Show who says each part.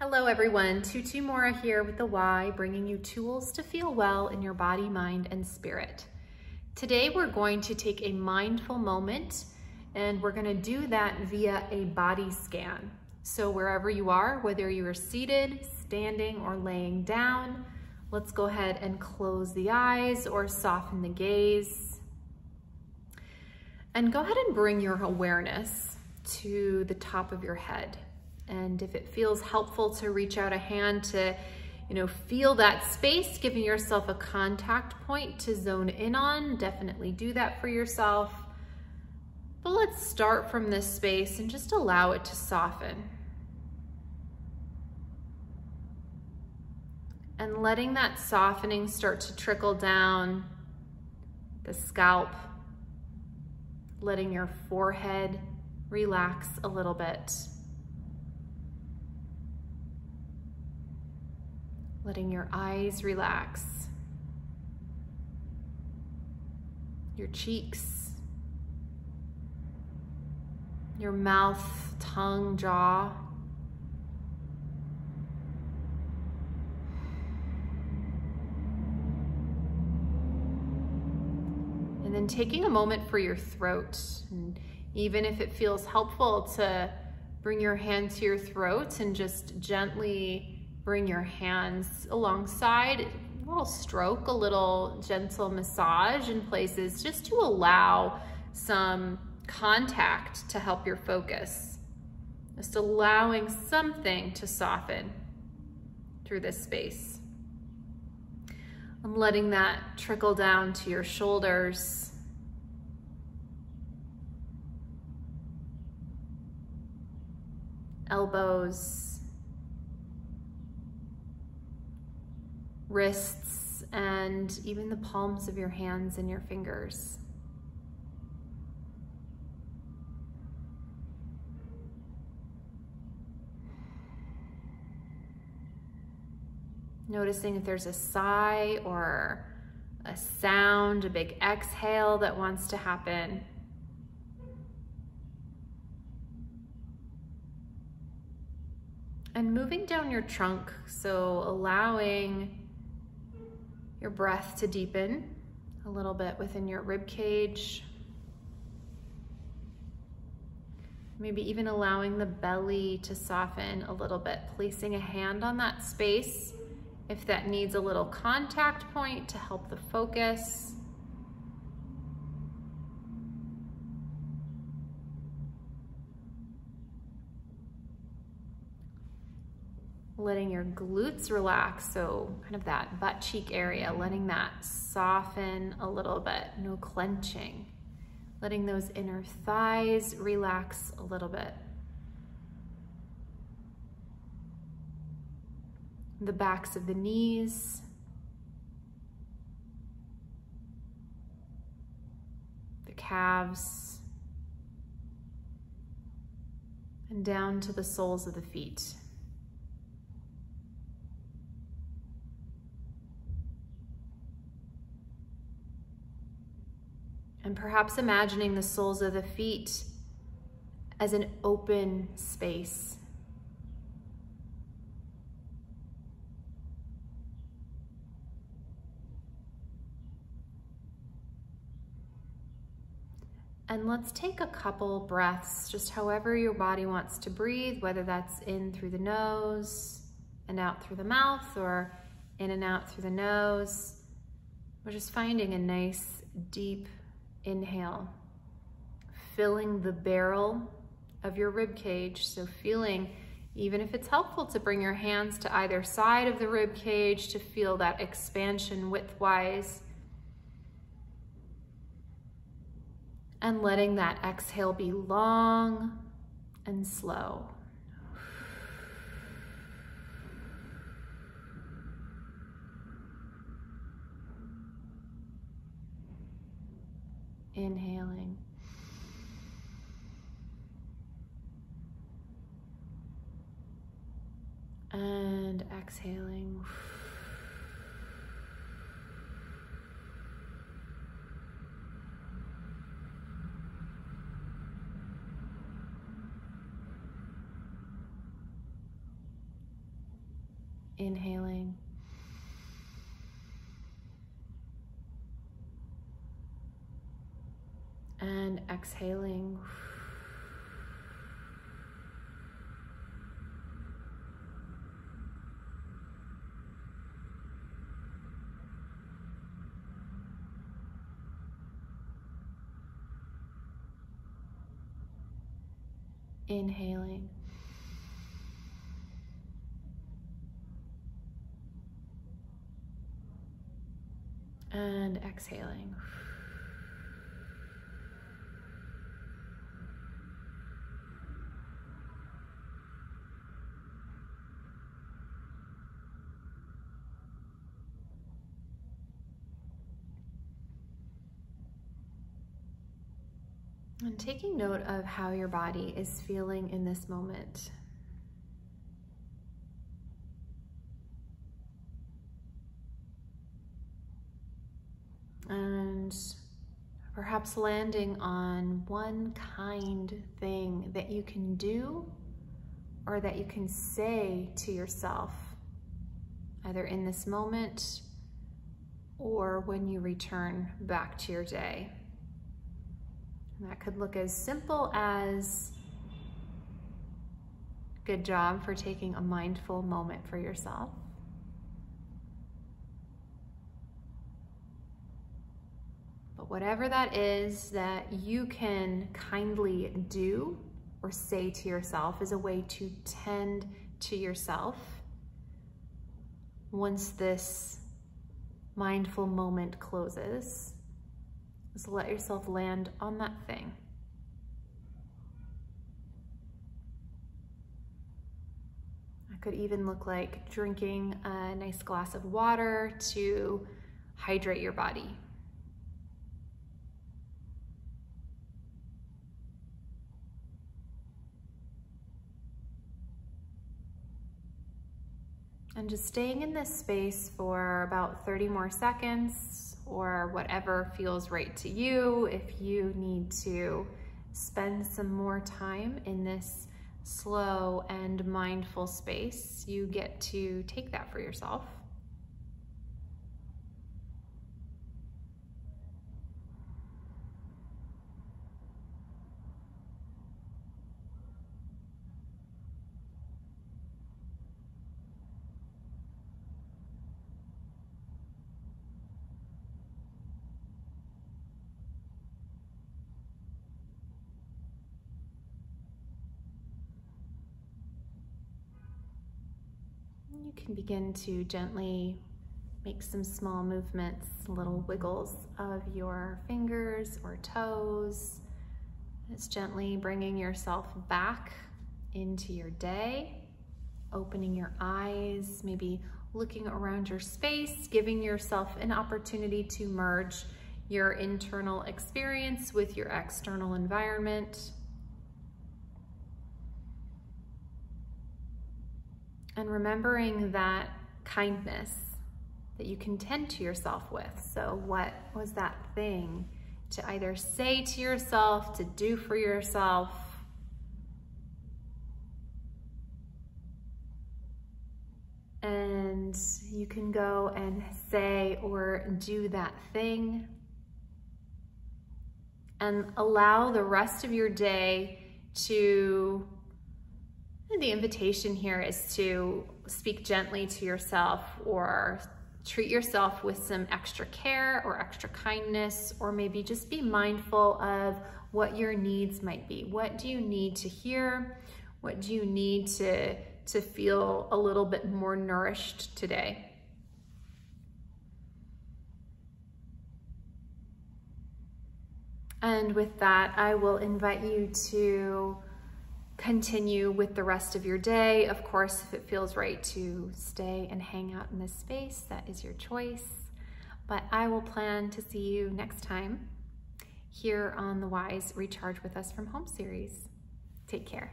Speaker 1: Hello everyone, Tutu Mora here with the Y, bringing you tools to feel well in your body, mind, and spirit. Today we're going to take a mindful moment and we're gonna do that via a body scan. So wherever you are, whether you are seated, standing, or laying down, let's go ahead and close the eyes or soften the gaze. And go ahead and bring your awareness to the top of your head. And if it feels helpful to reach out a hand to, you know, feel that space, giving yourself a contact point to zone in on, definitely do that for yourself. But let's start from this space and just allow it to soften. And letting that softening start to trickle down the scalp, letting your forehead relax a little bit. Letting your eyes relax, your cheeks, your mouth, tongue, jaw. And then taking a moment for your throat. And even if it feels helpful to bring your hand to your throat and just gently bring your hands alongside, a little stroke, a little gentle massage in places just to allow some contact to help your focus. Just allowing something to soften through this space. I'm letting that trickle down to your shoulders. Elbows, wrists, and even the palms of your hands and your fingers. Noticing if there's a sigh or a sound, a big exhale that wants to happen. And moving down your trunk, so allowing your breath to deepen a little bit within your rib cage. Maybe even allowing the belly to soften a little bit, placing a hand on that space if that needs a little contact point to help the focus. Letting your glutes relax. So kind of that butt cheek area, letting that soften a little bit, no clenching. Letting those inner thighs relax a little bit. The backs of the knees. The calves. And down to the soles of the feet. And perhaps imagining the soles of the feet as an open space. And let's take a couple breaths, just however your body wants to breathe, whether that's in through the nose and out through the mouth or in and out through the nose. We're just finding a nice deep Inhale, filling the barrel of your rib cage. So feeling, even if it's helpful to bring your hands to either side of the rib cage to feel that expansion widthwise. And letting that exhale be long and slow. Inhaling. And exhaling. Inhaling. And exhaling. Inhaling. And exhaling. And taking note of how your body is feeling in this moment. And perhaps landing on one kind thing that you can do or that you can say to yourself, either in this moment or when you return back to your day. And that could look as simple as good job for taking a mindful moment for yourself. But whatever that is that you can kindly do or say to yourself is a way to tend to yourself once this mindful moment closes. Just let yourself land on that thing. It could even look like drinking a nice glass of water to hydrate your body. And just staying in this space for about 30 more seconds or whatever feels right to you. If you need to spend some more time in this slow and mindful space, you get to take that for yourself. You can begin to gently make some small movements, little wiggles of your fingers or toes. It's gently bringing yourself back into your day, opening your eyes, maybe looking around your space, giving yourself an opportunity to merge your internal experience with your external environment. And remembering that kindness that you can tend to yourself with. So what was that thing to either say to yourself, to do for yourself, and you can go and say or do that thing and allow the rest of your day to the invitation here is to speak gently to yourself or treat yourself with some extra care or extra kindness, or maybe just be mindful of what your needs might be. What do you need to hear? What do you need to, to feel a little bit more nourished today? And with that, I will invite you to continue with the rest of your day. Of course, if it feels right to stay and hang out in this space, that is your choice. But I will plan to see you next time here on the Y's Recharge with Us from Home series. Take care.